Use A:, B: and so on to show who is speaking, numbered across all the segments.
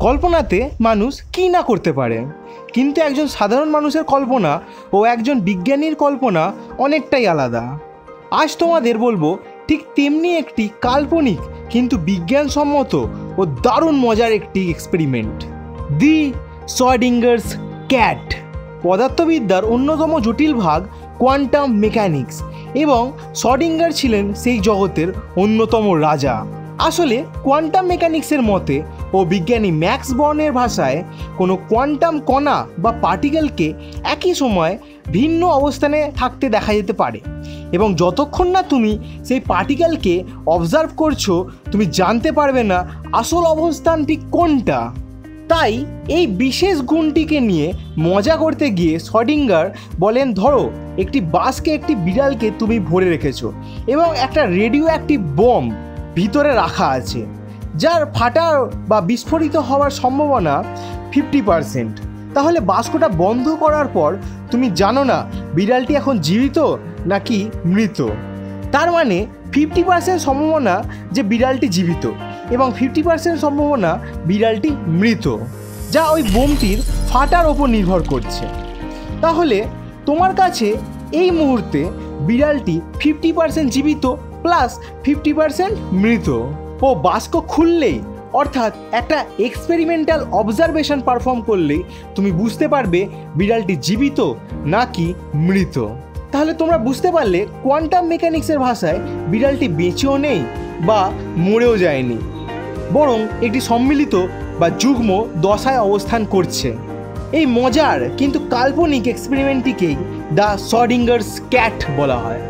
A: কল্পনাতে মানুষ কী না করতে পারে। কিন্তু একজন সাধারণ মানুষের কল্পনা ও একজন বিজ্ঞানীর কল্পনা অনেকটাই আলাদা। আজ তোমাদের বলব, ঠিক তেমনি একটি কাল্পনিক কিন্তু বিজ্ঞানসম্মত ও দারুণ মজার একটি এক্সপেরিমেন্ট দি সডিঙ্গার্স ক্যাট পদার্থবিদ্যার অন্যতম জটিল ভাগ কোয়ান্টাম মেকানিক্স এবং সডিঙ্গার ছিলেন সেই জগতের অন্যতম রাজা। আসলে কোয়ান্টাম মেকানিক্সের মতে ও বিজ্ঞানী ম্যাক্স বর্নের ভাষায় কোনো কোয়ান্টাম কণা বা পার্টিকেলকে একই সময় ভিন্ন অবস্থানে থাকতে দেখা যেতে পারে। এবং যতক্ষণ না তুমি সেই পার্টিকেলকে অবজার্ভ করছ, তুমি জানতে পারবে না আসল অবস্থানটি কোনটা। তাই এই বিশেষ গুণটিকে নিয়ে মজা করতে গিয়ে শডিঙ্গার বলেন, ধরো, একটি বাসকে একটি বিড়ালকে তুমি ভরে রেখেছো এবং একটা রেডিও অ্যাক্টিভ বোম ভিতরে রাখা আছে। যার ফাটা বা বিস্ফোরিত হওয়ার সম্ভাবনা ফিফটি পারসেন্ট তাহলে বাস্কটা বন্ধ করার পর তুমি জানো না বিড়ালটি এখন জীবিত নাকি মৃত। তার মানে ফিফটি পার্সেন্ট সম্ভাবনা যে বিড়ালটি জীবিত এবং ফিফটি পার্সেন্ট সম্ভাবনা বিড়ালটি মৃত, যা ওই বোমটির ফাটার ওপর নির্ভর করছে। তাহলে তোমার কাছে এই মুহূর্তে বিড়ালটি ফিফটি পার্সেন্ট জীবিত প্লাস ফিফটি পার্সেন্ট মৃত। ও বাস্ক খুললেই, অর্থাৎ একটা এক্সপেরিমেন্টাল অবজারভেশন পারফর্ম করলেই তুমি বুঝতে পারবে বিড়ালটি জীবিত নাকি মৃত। তাহলে তোমরা বুঝতে পারলে কোয়ান্টাম মেকানিক্সের ভাষায় বিড়ালটি বেঁচেও নেই বা মরেও যায়নি। বরং একটি সম্মিলিত বা যুগ্ম দশায় অবস্থান করছে। এই মজার কিন্তু কাল্পনিক এক্সপেরিমেন্টটিকেই দ্য সডিঙ্গার্স ক্যাট বলা হয়।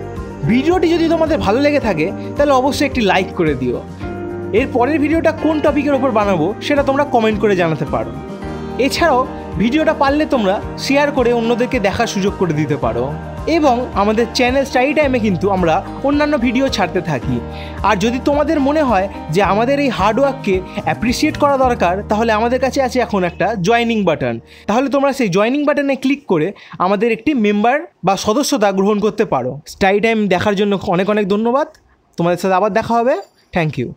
A: ভিডিওটি যদি তোমাদের ভালো লেগে থাকে, তাহলে অবশ্যই একটি লাইক করে দিও। এর পরের ভিডিওটা কোন টপিকের ওপর বানাবো সেটা তোমরা কমেন্ট করে জানাতে পারো। এছাড়াও, ভিডিওটা পারলে তোমরা শেয়ার করে অন্যদেরকে দেখার সুযোগ করে দিতে পারো। এবং আমাদের চ্যানেল স্টাডি টাইমে কিন্তু আমরা অন্যান্য ভিডিও ছাড়তে থাকি। আর যদি তোমাদের মনে হয় যে আমাদের এই হার্ডওয়ার্ককে অ্যাপ্রিসিয়েট করা দরকার, তাহলে আমাদের কাছে আছে এখন একটা জয়নিং বাটন তাহলে তোমরা সেই জয়নিং বাটনে ক্লিক করে আমাদের একটি মেম্বার বা সদস্যতা গ্রহণ করতে পারো। স্টাডি টাইম দেখার জন্য অনেক অনেক ধন্যবাদ। তোমাদের সাথে আবার দেখা হবে। Thank you